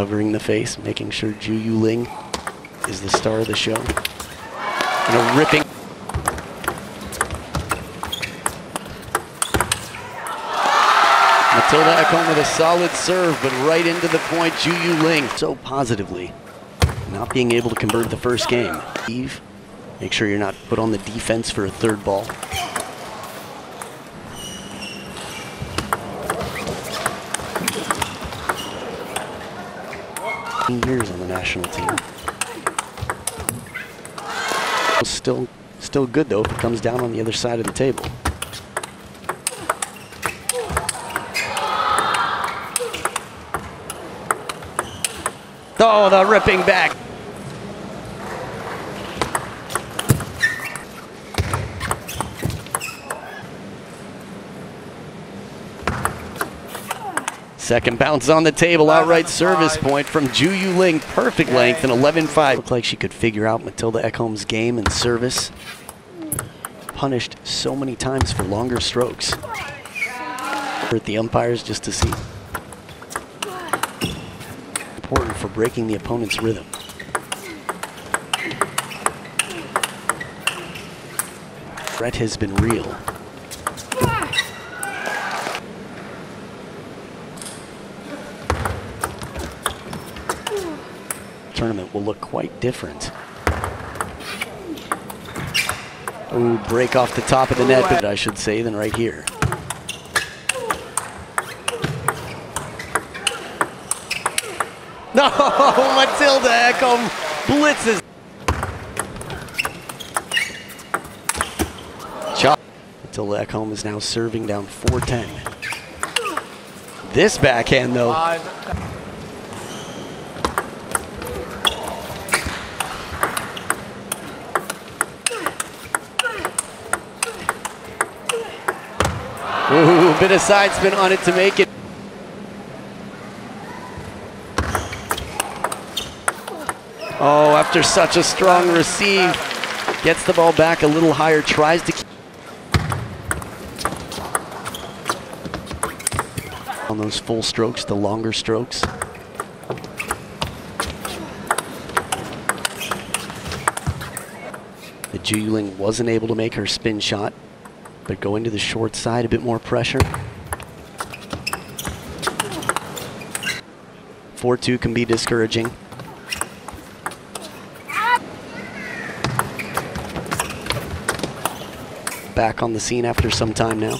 Covering the face, making sure Zhu Yuling is the star of the show. And a ripping. Matilda Ekholm with a solid serve, but right into the point, Zhu Yuling so positively. Not being able to convert the first game. Eve, make sure you're not put on the defense for a third ball. Years on the national team. Still, still good though if it comes down on the other side of the table. Oh, the ripping back. Second bounce on the table, outright service point from Zhu Yuling. Perfect length and 11-5. Looked like she could figure out Matilda Ekholm's game and service. Punished so many times for longer strokes. Hurt the umpires just to see. Important for breaking the opponent's rhythm. Threat has been real. Tournament will look quite different. Ooh, break off the top of the net, but I should say, than right here. No, oh, Matilda Ekholm blitzes. Matilda Ekholm is now serving down 4-10. This backhand, though. Ooh, bit of side spin on it to make it. Oh, after such a strong receive, gets the ball back a little higher, tries to keep on those full strokes, the longer strokes. The Zhu wasn't able to make her spin shot but going to the short side, a bit more pressure. 4-2 can be discouraging. Back on the scene after some time now.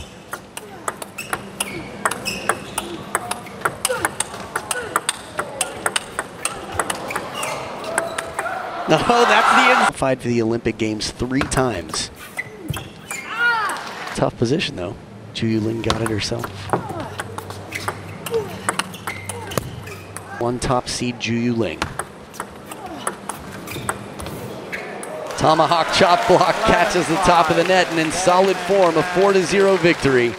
No, oh, that's the fight for the Olympic Games three times. Tough position though. Ju Yu got it herself. One top seed Zhu Yuling. Tomahawk chop block catches the top of the net and in solid form a 4-0 victory.